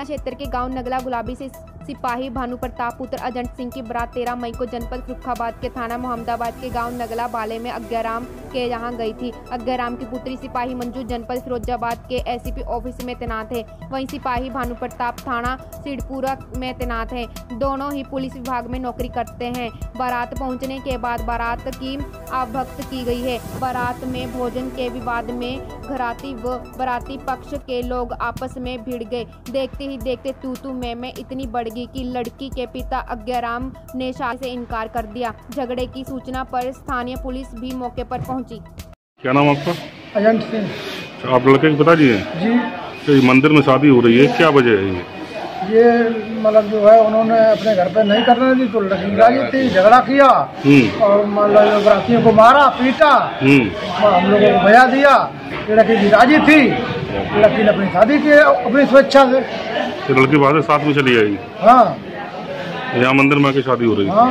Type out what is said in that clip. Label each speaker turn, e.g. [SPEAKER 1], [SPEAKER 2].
[SPEAKER 1] थाना क्षेत्र के गाँव नगला गुलाबी से सिपाही भानु प्रताप पुत्र अजंत सिंह की बरात तेरह मई को जनपद फरुखाबाद के थाना मोहम्मदाबाद के गाँव नगला बाले में अज्ञाराम के यहाँ गई थी। अज्ञाराम की पुत्री सिपाही मंजू जनपद फिरोजाबाद के एसीपी ऑफ़िस में तैनात है। वहीं सिपाही भानु प्रताप थाना सिडपुरा में तैनात है। दोनों ही पुलिस विभाग में नौकरी करते हैं। बारात पहुँचने के बाद बारात की आवभक्त की गई है। बारात में भोजन के विवाद में घराती व बराती पक्ष के लोग आपस में भिड़ गए। देखते ही देखते तू तू मैं मैं इतनी बढ़ गई कि लड़की के पिता अज्ञाराम ने शादी से इनकार कर दिया। झगड़े की सूचना पर स्थानीय पुलिस भी मौके पर पहुँची।
[SPEAKER 2] क्या नाम आपका?
[SPEAKER 3] अजंत सिंह।
[SPEAKER 2] आप लड़के के पिताजी हैं?
[SPEAKER 3] जी।
[SPEAKER 2] तो ये मंदिर में शादी हो रही है। क्या वजह है ये?
[SPEAKER 3] ये मतलब जो है उन्होंने अपने घर पे नहीं करने दी तो लड़की गिराई थी झगड़ा किया
[SPEAKER 2] हम्म।
[SPEAKER 3] और मतलब बरातियों को मारा पीटा
[SPEAKER 2] हम्म।
[SPEAKER 3] हम लोगों को भया दिया। लड़की जी राज़ी थी लड़की ने अपनी शादी की अपनी स्वेच्छा से।
[SPEAKER 2] लड़की बाद में साथ में चली आई?
[SPEAKER 3] हाँ।
[SPEAKER 2] यहाँ मंदिर में आके शादी हो रही है
[SPEAKER 3] हाँ।